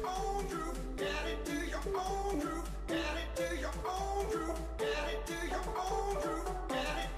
Get it, do your own groove. Get it, do your own groove. It.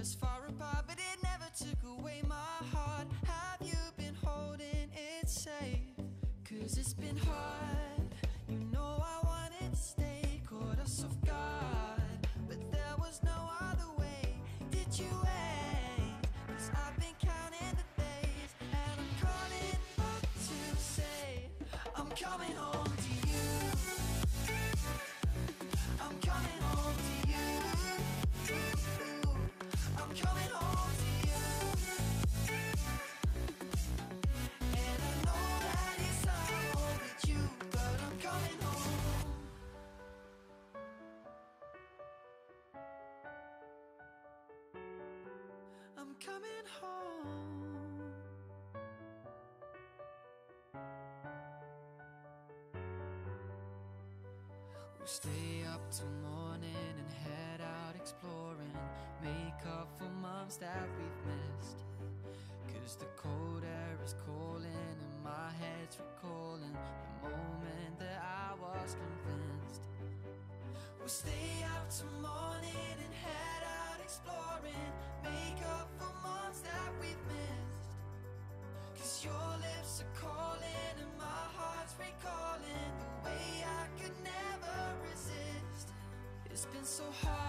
Us far apart, but it never took away my heart. Have you been holding it safe? Cause it's been hard. You know I wanted to stay, caught us off guard. But there was no other way. Did you wait? Cause I've been counting the days, and I'm calling up to say, I'm coming home We'll stay up till morning and head out exploring. Make up for months that we've missed. Cause the cold air is calling and my head's recalling the moment that I was convinced. We'll stay out till morning and head out exploring. Make up for months that we've missed. Cause your lips are calling and my heart's recalling so hard.